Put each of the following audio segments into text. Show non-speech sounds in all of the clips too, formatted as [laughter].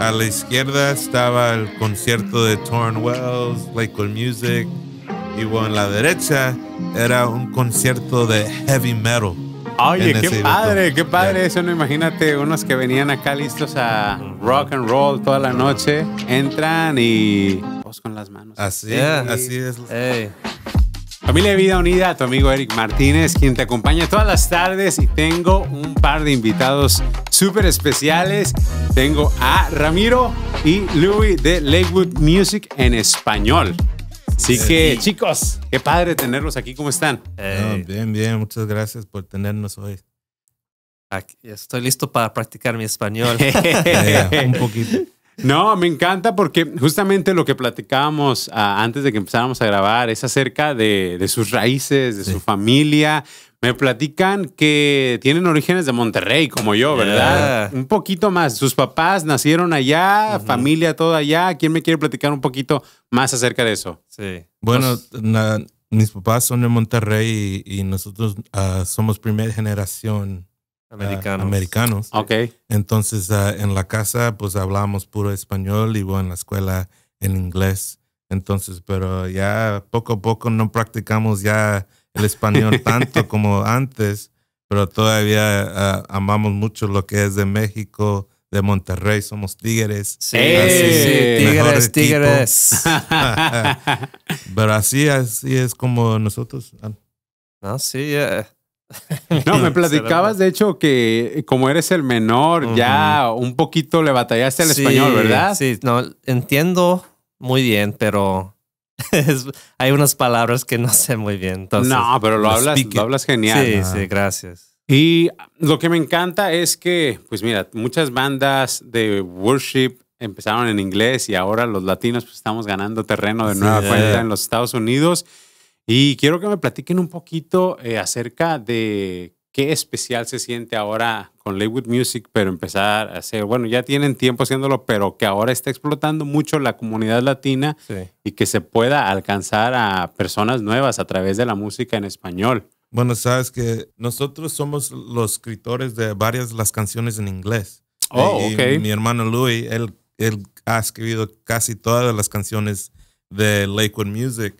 a la izquierda estaba el concierto de Torn Wells, Lakewood Music. Y bueno, en la derecha era un concierto de heavy metal. Oye, qué padre, qué padre Ya. eso, ¿no? Imagínate unos que venían acá listos a rock and roll toda la noche, entran y... Todos con las manos. Así, Yeah. así es. Hey, Familia de Vida Unida, tu amigo Eric Martínez, quien te acompaña todas las tardes y tengo un par de invitados súper especiales. Tengo a Ramiro y Louis de Lakewood Music en español. Así que, chicos, qué padre tenerlos aquí. ¿Cómo están? No, hey. bien, bien. Muchas gracias por tenernos hoy. Aquí- estoy listo para practicar mi español. Ya, [laughs] un poquito. No, me encanta porque justamente lo que platicábamos ah, antes de que empezáramos a grabar es acerca de, de sus raíces, de Sí. su familia. Me platican que tienen orígenes de Monterrey, como yo, ¿verdad? Yeah. Un poquito más. Sus papás nacieron allá, familia toda allá. ¿Quién me quiere platicar un poquito más acerca de eso? Sí. Bueno, na- mis papás son de Monterrey y, y nosotros ah, somos primera generación americanos. americanos. Ok. Entonces, ah, en la casa, pues hablamos puro español y bueno, en la escuela en inglés. Entonces, pero ya poco a poco no practicamos ya el español [laughs] tanto como antes, pero todavía ah, amamos mucho lo que es de México, de Monterrey, somos tigres. Sí, sí, tigres, tigres. [laughs] Pero así, así es como nosotros. ah, No, sí, eh. No, me [laughs] platicabas de hecho que como eres el menor, ya un poquito le batallaste al Sí, español, ¿verdad? Sí, no, entiendo muy bien, pero [laughs] es- hay unas palabras que no sé muy bien. Entonces, no, pero lo lo hablas, lo hablas genial. sí, Ah. sí, gracias. Y lo que me encanta es que, pues mira, muchas bandas de worship empezaron en inglés y ahora los latinos pues, estamos ganando terreno de nueva cuenta en los Estados Unidos. Y quiero que me platiquen un poquito eh, acerca de qué especial se siente ahora con Lakewood Music, pero empezar a hacer, bueno, ya tienen tiempo haciéndolo, pero que ahora está explotando mucho la comunidad latina Sí. y que se pueda alcanzar a personas nuevas a través de la música en español. Bueno, sabes que nosotros somos los escritores de varias de las canciones en inglés. Oh, Y ok. Mi hermano Louis, él, él ha escrito casi todas las canciones de Lakewood Music.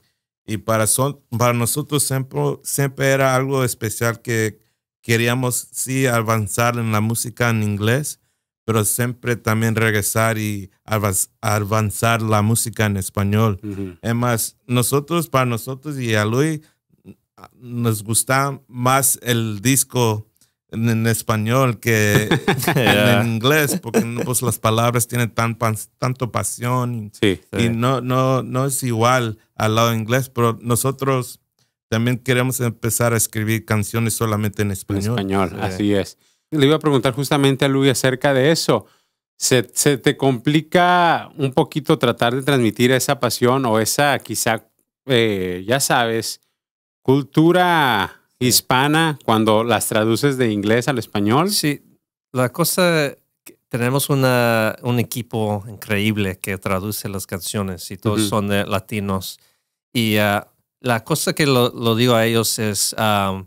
Y para, son, para nosotros siempre, siempre era algo especial que queríamos, sí, avanzar en la música en inglés, pero siempre también regresar y avanzar la música en español. Es más, nosotros, para nosotros y a Luis, nos gusta más el disco en, en español que Yeah. [laughs] en inglés, porque pues, las palabras tienen tan, pas- tanto pasión Sí. y, no, no, no es igual al lado inglés, pero nosotros también queremos empezar a escribir canciones solamente en En español. español, Sí. así es. Le iba a preguntar justamente a Luis acerca de eso. ¿Se, se te complica un poquito tratar de transmitir esa pasión o esa quizá, eh, ya sabes, cultura hispana cuando las traduces de inglés al español? Sí, la cosa, tenemos una, un equipo increíble que traduce las canciones y todos Ujú. son de latinos. Y ah, la cosa que lo, lo digo a ellos es, am,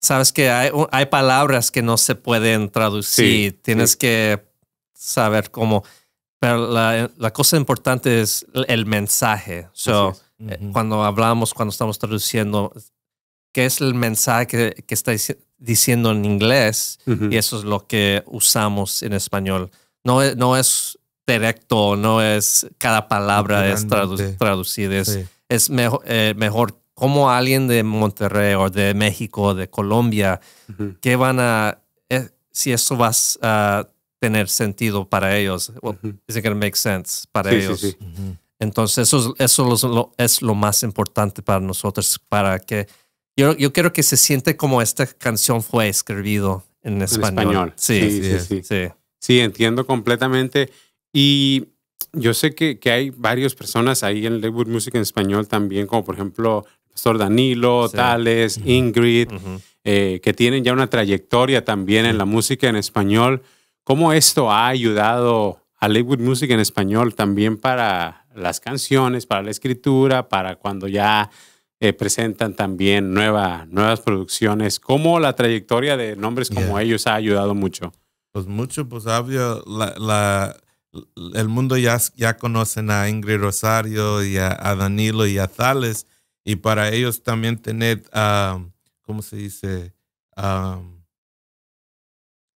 sabes que hay, hay palabras que no se pueden traducir, Sí, tienes sí. que saber cómo, pero la, la cosa importante es el, mensaje. So, es. eh, Ujú. cuando hablamos, cuando estamos traduciendo, ¿qué es el mensaje que, que está dici- diciendo en inglés? Y eso es lo que usamos en español. No es, no es directo, no es cada palabra es tradu- traducida. Es, Sí. es mejor, eh, mejor como alguien de Monterrey o de México, de Colombia, que van a, eh, si eso va a tener sentido para ellos, well, Ujú. is it going to make sense para Sí, sí, ellos? sí. Entonces, eso, es- eso es lo, es lo más importante para nosotros, para que yo, yo quiero que se siente como esta canción fue escribido en En español. español. Sí, sí, sí, sí, sí. entiendo completamente. Y yo sé que, que hay varias personas ahí en Lakewood Music en español también, como por ejemplo el pastor Danilo. Tales, Ingrid, eh, que tienen ya una trayectoria también en la música en español. ¿Cómo esto ha ayudado a Lakewood Music en español también para las canciones, para la escritura, para cuando ya eh, presentan también nueva, nuevas producciones? ¿Cómo la trayectoria de nombres como Yeah. ellos ha ayudado mucho? Pues mucho, pues obvio, la, la, el mundo ya, ya conocen a Ingrid Rosario y a, a Danilo y a Thales, y para ellos también tener, um, ¿cómo se dice? Um,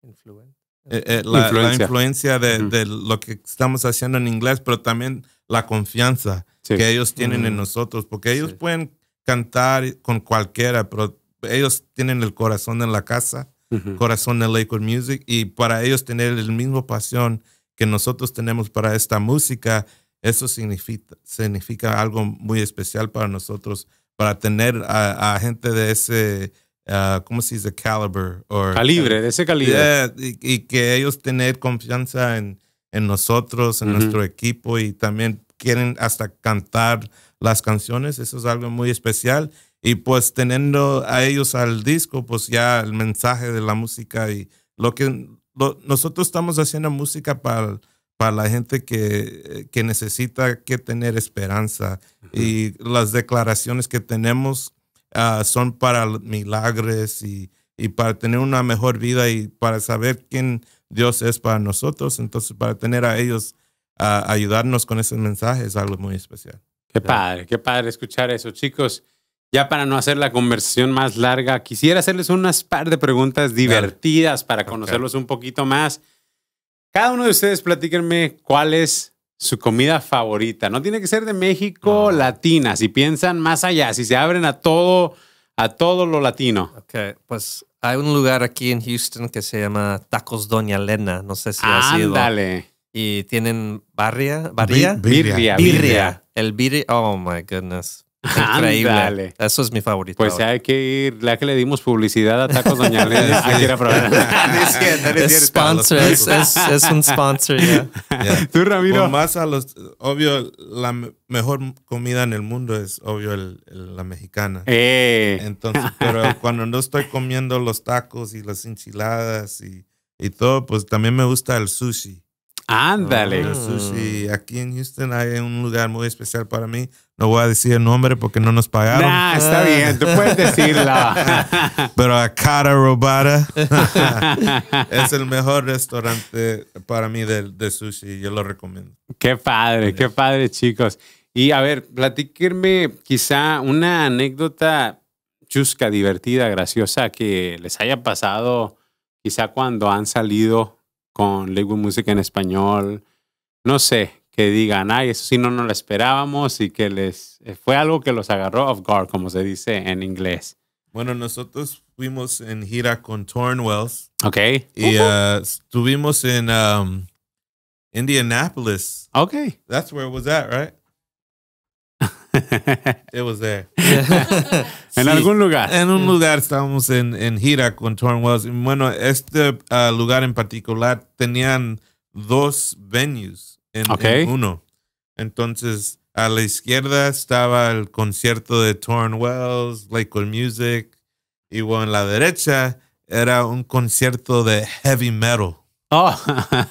Influen- eh, eh, la, la Influencia. de, lo que estamos haciendo en inglés, pero también la confianza Sí. que ellos tienen en Mm. nosotros, porque ellos Sí. pueden cantar con cualquiera, pero ellos tienen el corazón en la casa, Ujú. corazón de Lakewood Music, y para ellos tener el mismo pasión que nosotros tenemos para esta música, eso significa, significa algo muy especial para nosotros, para tener a, a gente de ese, ah, ¿cómo se dice? Caliber. or- Calibre, de ese calibre. Yeah, y, y que ellos tener confianza en, en nosotros, en nuestro equipo y también quieren hasta cantar las canciones, eso es algo muy especial. Y pues teniendo a ellos al disco, pues ya el mensaje de la música y lo que lo- nosotros estamos haciendo música para, para la gente que, que necesita que tener esperanza. Y las declaraciones que tenemos ah, son para milagros y, y para tener una mejor vida y para saber quién Dios es para nosotros. Entonces, para tener a ellos a ayudarnos con ese mensaje es algo muy especial. Qué padre, qué padre escuchar eso. Chicos, ya para no hacer la conversación más larga, quisiera hacerles unas par de preguntas divertidas para conocerlos un poquito más. Cada uno de ustedes platíquenme cuál es su comida favorita. No tiene que ser de México, No. latina. Si piensan más allá, si se abren a todo, a todo lo latino. Ok, pues hay un lugar aquí en Houston que se llama Tacos Doña Elena. No sé si has ido. Ándale. Y tienen barria, barria, Bi- Birria. birria. El birria, oh my goodness. [laughs] Increíble. Eso es mi favorito. Pues ahora. hay que ir, ya que le dimos publicidad a Tacos Doña [laughs] Elena, hay que ir a probar. [laughs] Es sponsor, es, es, es un sponsor. Yeah. Tú, Ramiro. Más a los, obvio, la me- mejor comida en el mundo es obvio el- el- la mexicana. Eh. Entonces, pero cuando no estoy comiendo los tacos y las enchiladas y, y todo, pues también me gusta el sushi. Ándale. El sushi. Aquí en Houston hay un lugar muy especial para mí. No voy a decir el nombre porque no nos pagaron. Nah, está Ah. bien, tú puedes decirlo. [laughs] Pero a Cara Robata [laughs] es el mejor restaurante para mí de, de sushi. Yo lo recomiendo. qué padre, qué padre, chicos. Y a ver, platíquenme quizá una anécdota chusca, divertida, graciosa que les haya pasado quizá cuando han salido con Lakewood Music en español. No sé, que digan, ay, eso sí no nos lo esperábamos y que les eh, fue algo que los agarró off guard, como se dice en inglés. Bueno, nosotros fuimos en gira con Torn Wells ¿Ok? y uh, estuvimos en um, Indianapolis. Ok. That's where it was at, right? [laughs] It was there. [laughs] en Sí. algún lugar. En un lugar estábamos en, en gira con Torn Wells. Bueno, este uh, lugar en particular tenían dos venues en, Ok. en uno. Entonces, a la izquierda estaba el concierto de Torn Wells, Lakewood Music. Y bueno, en la derecha era un concierto de heavy metal. Oh.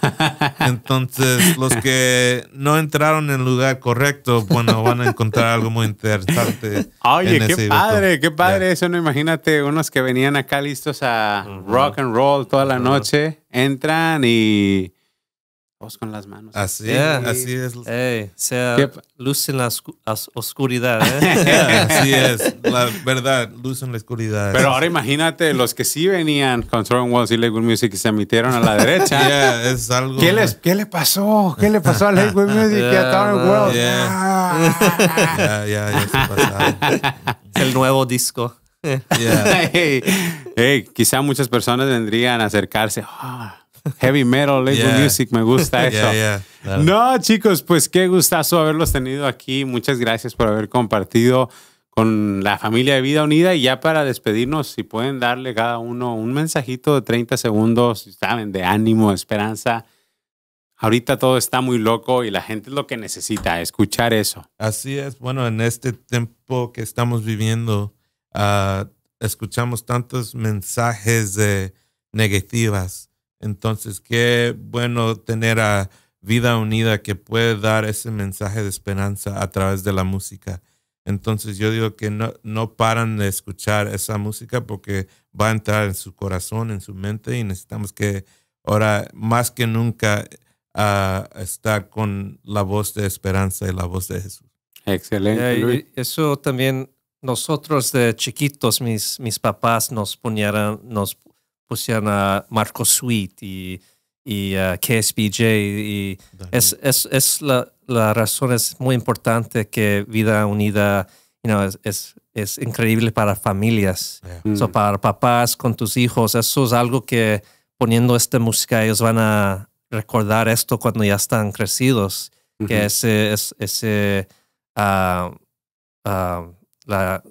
[laughs] Entonces, los que no entraron en el lugar correcto, bueno, van a encontrar algo muy interesante. Oye, qué padre, qué padre Yeah. eso, ¿no? Imagínate unos que venían acá listos a rock and roll toda la noche, entran y todos con las manos. Así, Yeah. así es. Ey, sea ¿Qué pa- luz en la oscuridad. ¿eh? [laughs] Así es, la verdad, luz en la oscuridad. Pero ahora imagínate los que sí venían con Throwing Walls y Lakewood Music y se metieron a la derecha. [laughs] Yeah, es algo. ¿Qué, les, ¿Qué le pasó? ¿Qué le pasó a Lakewood [laughs] Music y a Throwing. Walls? Ah. Ya, ya, ya se pasaron. El nuevo disco. Yeah. Hey, hey, quizá muchas personas vendrían a acercarse. Ah, heavy metal, Yeah. Music, me gusta [laughs] eso. Yeah, yeah. No, chicos, pues qué gustazo haberlos tenido aquí. Muchas gracias por haber compartido con la familia de Vida Unida. Y ya para despedirnos, si pueden darle cada uno un mensajito de 30 segundos, saben, de ánimo, esperanza. Ahorita todo está muy loco y la gente es lo que necesita, escuchar eso. Así es. Bueno, en este tiempo que estamos viviendo, ah, escuchamos tantos mensajes de negativas. Entonces, qué bueno tener a Vida Unida que puede dar ese mensaje de esperanza a través de la música. Entonces, yo digo que no, no paran de escuchar esa música porque va a entrar en su corazón, en su mente y necesitamos que ahora, más que nunca, a estar con la voz de esperanza y la voz de Jesús. Excelente, Luis. y Eso también, nosotros de chiquitos, mis, mis papás nos ponían, nos pusieron a Marco Sweet y, y a KSBJ. Y es, es, es la, la razón es muy importante que Vida Unida you know, es, es, es increíble para familias. Yeah. Mm. So, para papás con tus hijos, eso es algo que poniendo esta música ellos van a recordar esto cuando ya están crecidos, que ese es ese ah, ah, la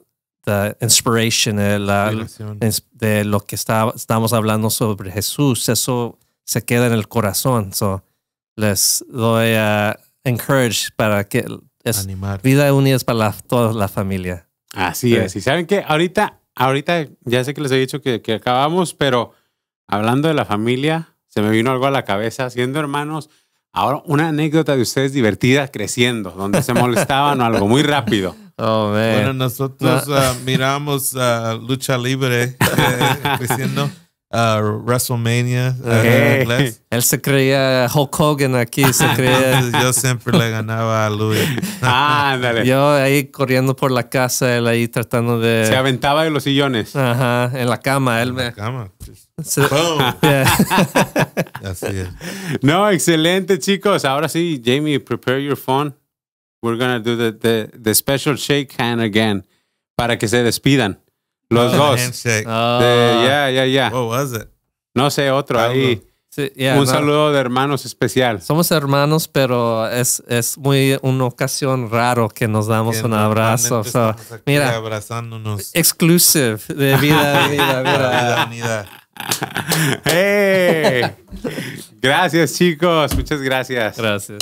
the inspiration, la- Inspiración. de lo que está, estamos hablando sobre Jesús, eso se queda en el corazón. So, les doy a encourage para que es animar. vida unida para la- toda la familia. Así Sí. es. Y saben que ahorita, ahorita ya sé que les he dicho que, que acabamos, pero hablando de la familia, se me vino algo a la cabeza, siendo hermanos. Ahora, una anécdota de ustedes divertida creciendo, donde se [laughs] molestaban o algo muy rápido. Oh, man. Bueno, nosotros ah, miramos ah, lucha libre eh, [laughs] diciendo ah, WrestleMania ah, en inglés. Él se creía Hulk Hogan aquí, se creía. Entonces yo siempre le ganaba a Luis. [laughs] Ándale. Yo ahí corriendo por la casa, él ahí tratando Se de. aventaba de los sillones. Ajá, en la cama, él En la me. cama. se- Boom. [laughs] Yeah. Así es. No, excelente, chicos. Ahora sí, Jamie, prepare your phone. We're gonna do the, the, the special shake hand again para que se despidan. Los Oh, dos. handshake. Ah, De- Ya, ya, ya. What was it? No sé, otro ahí. sí, yeah, Un no. saludo de hermanos especial. Somos hermanos, pero es, es muy una ocasión raro que nos damos Que un abrazo. So, mira, abrazándonos. exclusive de vida, [laughs] vida, La vida vida. [laughs] ¡Hey! Gracias, chicos. Muchas gracias. Gracias.